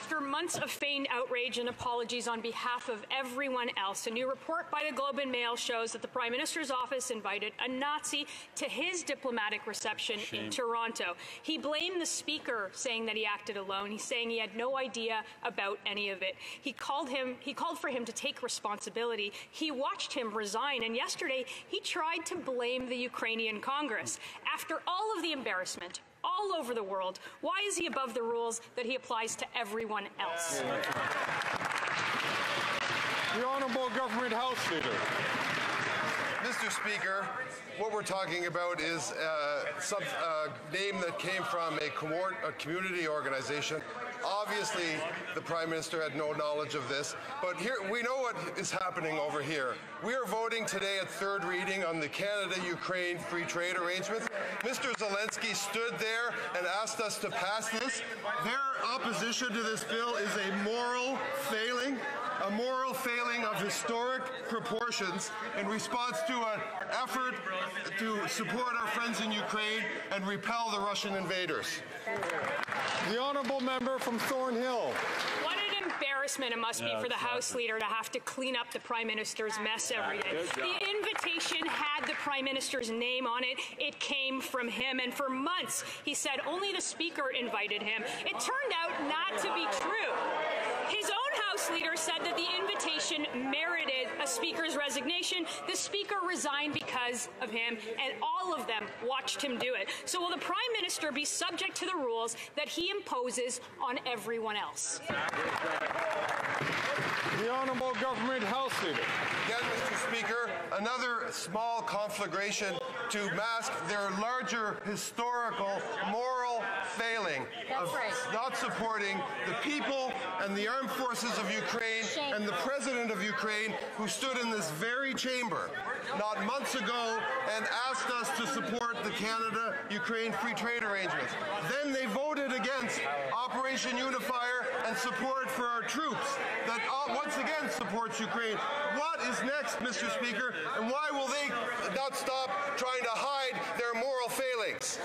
After months of feigned outrage and apologies on behalf of everyone else, a new report by the Globe and Mail shows that the Prime Minister's office invited a Nazi to his diplomatic reception Shame. in Toronto. He blamed the Speaker, saying that he acted alone. He's saying he had no idea about any of it. He called him. He called for him to take responsibility. He watched him resign, and yesterday he tried to blame the Ukrainian Congress. After all of the embarrassment, all over the world. Why is he above the rules that he applies to everyone else? The Honourable Government House Leader. Mr. Speaker, what we're talking about is uh, some uh, name that came from a, a community organization Obviously, the Prime Minister had no knowledge of this, but here we know what is happening over here. We are voting today at third reading on the Canada-Ukraine free trade arrangements. Mr. Zelensky stood there and asked us to pass this. Their opposition to this bill is a moral failing, a moral failing historic proportions in response to an effort to support our friends in Ukraine and repel the Russian invaders. The honourable member from Thornhill. What an embarrassment it must yeah, be for the House Leader to have to clean up the Prime Minister's mess every day. The invitation had the Prime Minister's name on it. It came from him, and for months he said only the Speaker invited him. It turned out not to be true. His own House Leader said that the invitation merited a Speaker's resignation. The Speaker resigned because of him, and all of them watched him do it. So will the Prime Minister be subject to the rules that he imposes on everyone else? The Honourable Government House Leader. Again, Mr. Speaker, another small conflagration to mask their larger historical moral failing That's of right. not supporting the people and the armed forces of Ukraine and the President of Ukraine who stood in this very chamber not months ago and asked us to support the Canada-Ukraine free trade arrangements. Then they voted against Operation Unifier and support for our troops that uh, once again supports Ukraine. What is next, Mr. Speaker, and why will they not stop trying to hide their moral failings?